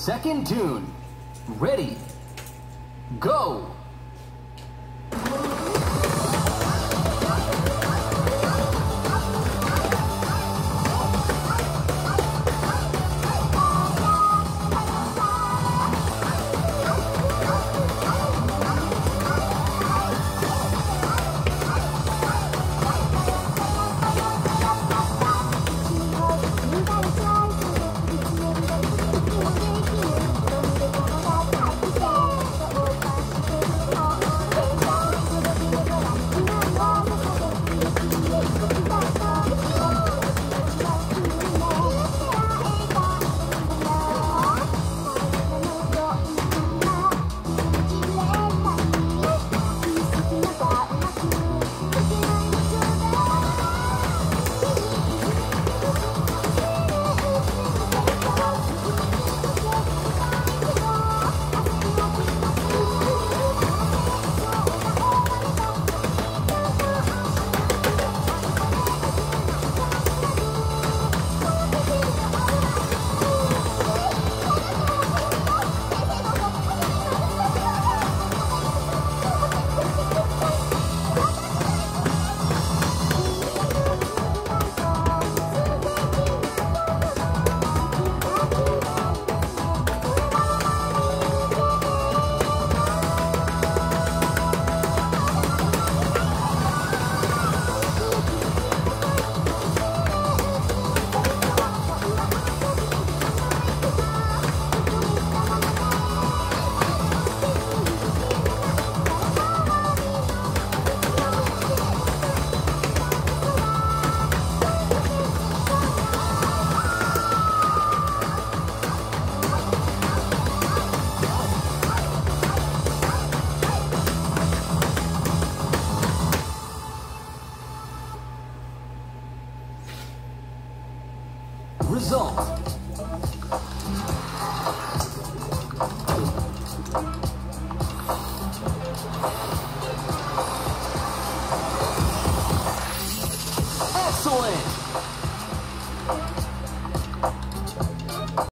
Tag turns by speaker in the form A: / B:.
A: Second tune. Ready. Go. Result. Excellent!